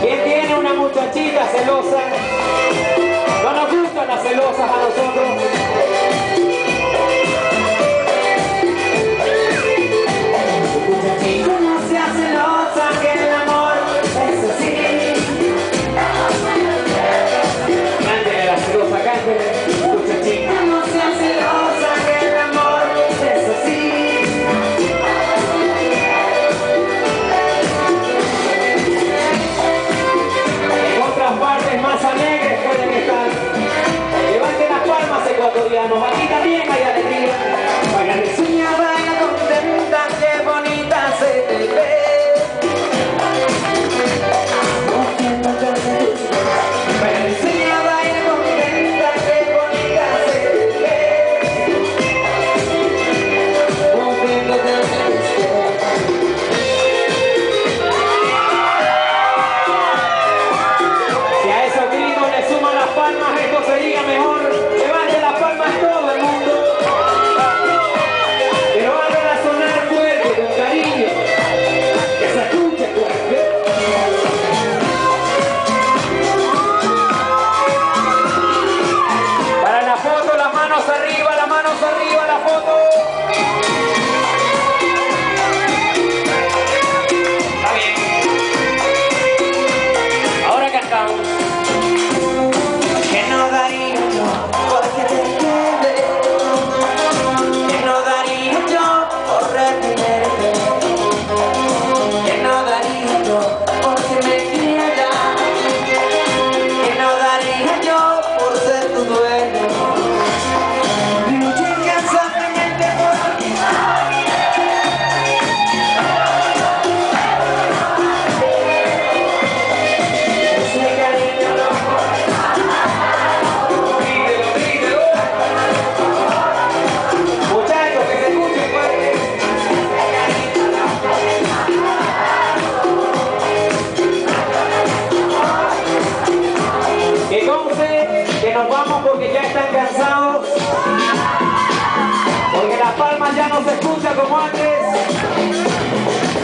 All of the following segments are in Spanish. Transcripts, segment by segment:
¿Quién tiene una muchachita celosa? No nos gustan las celosas a nosotros.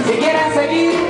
Si quieren seguir.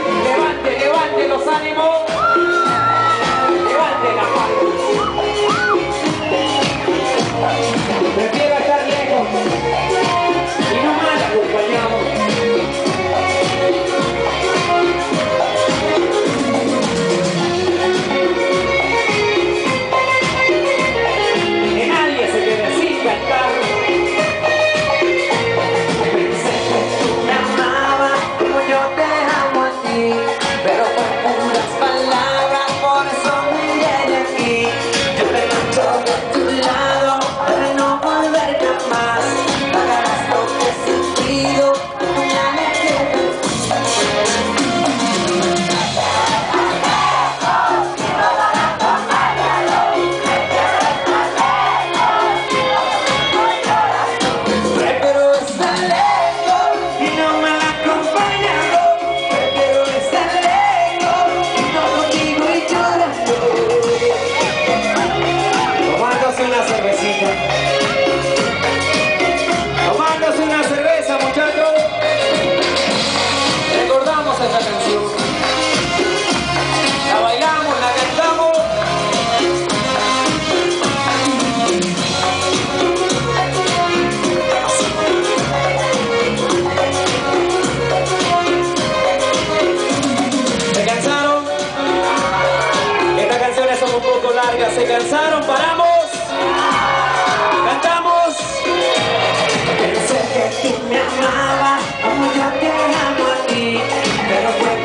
larga. ¿Se cansaron? ¿Paramos? ¿Cantamos? Pensé que tú me amabas, como yo te amo a ti, pero fue